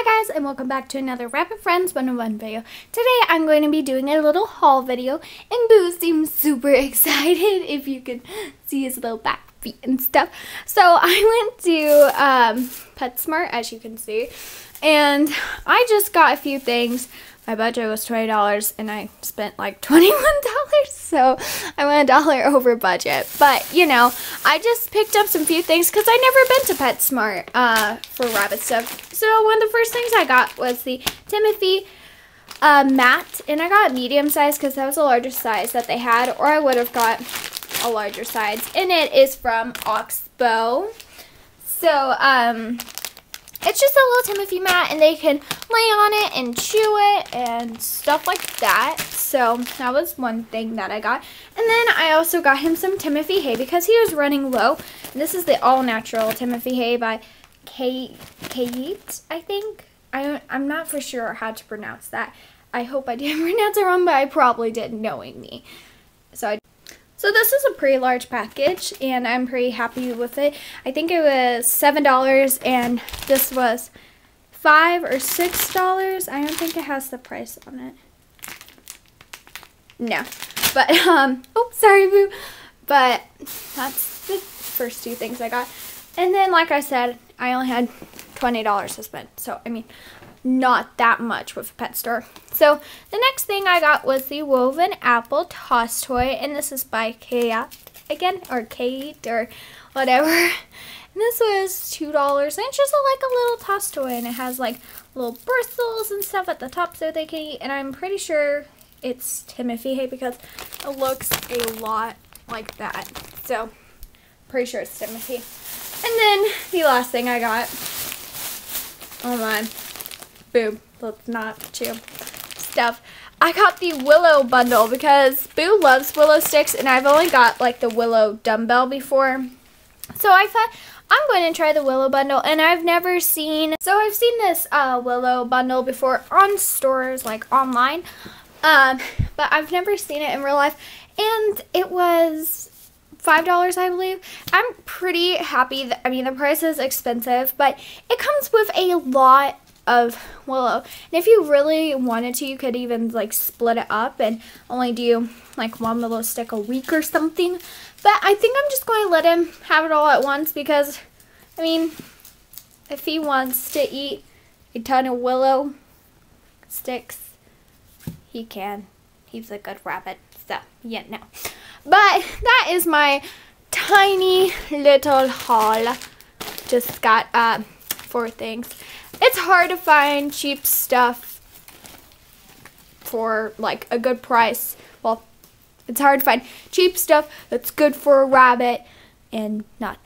Hi guys and welcome back to another Rabbit Friends 101 video. Today I'm going to be doing a little haul video and Boo seems super excited if you can see his little back feet and stuff. So I went to um, PetSmart as you can see. And I just got a few things. My budget was $20 and I spent like $21 so I went a dollar over budget. But you know I just picked up some few things because I never been to PetSmart uh, for rabbit stuff. So one of the first things I got was the Timothy uh, mat. And I got medium size because that was the largest size that they had or I would have got a larger size. And it is from Oxbow so um it's just a little Timothy mat and they can lay on it and chew it and stuff like that. So that was one thing that I got. And then I also got him some Timothy hay because he was running low. This is the all natural Timothy hay by Kate, Kate I think. I I'm not for sure how to pronounce that. I hope I didn't pronounce it wrong, but I probably did knowing me. So I so this is a pretty large package and I'm pretty happy with it. I think it was $7 and this was 5 or $6. I don't think it has the price on it. No. But, um, oh, sorry, boo. But that's the first two things I got. And then, like I said, I only had $20 to spend. So, I mean, not that much with a pet store. So the next thing I got was the Woven Apple Toss Toy, and this is by Kate again, or Kate, or whatever. And this was $2, and it's just like a little toss toy, and it has like little bristles and stuff at the top so they can eat, and I'm pretty sure it's Timothy hay because it looks a lot like that. So, pretty sure it's Timothy. And then the last thing I got, oh my, Boo, let's not chew stuff. I got the Willow bundle because Boo loves Willow sticks and I've only got like the Willow dumbbell before. So I thought I'm going to try the Willow bundle and I've never seen, so I've seen this uh, Willow bundle before on stores like online, um, but I've never seen it in real life and it was $5 I believe. I'm pretty happy, that, I mean the price is expensive, but it comes with a lot of willow. And if you really wanted to, you could even like split it up and only do like one willow stick a week or something. But I think I'm just going to let him have it all at once because, I mean, if he wants to eat a ton of willow sticks, he can. He's a good rabbit. So, yeah, no. But that is my tiny little haul. Just got uh, four things. It's hard to find cheap stuff for like a good price. Well, it's hard to find cheap stuff that's good for a rabbit and not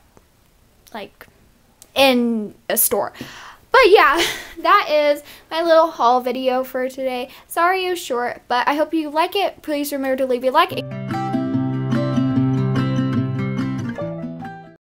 like in a store. But yeah, that is my little haul video for today. Sorry it was short, but I hope you like it. Please remember to leave a like.